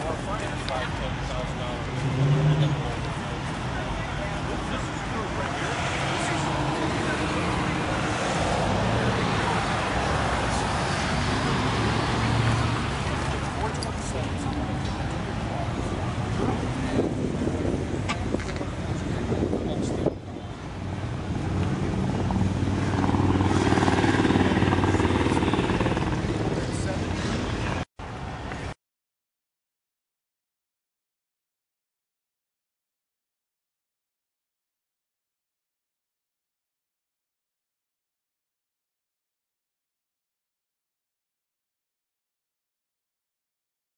Well,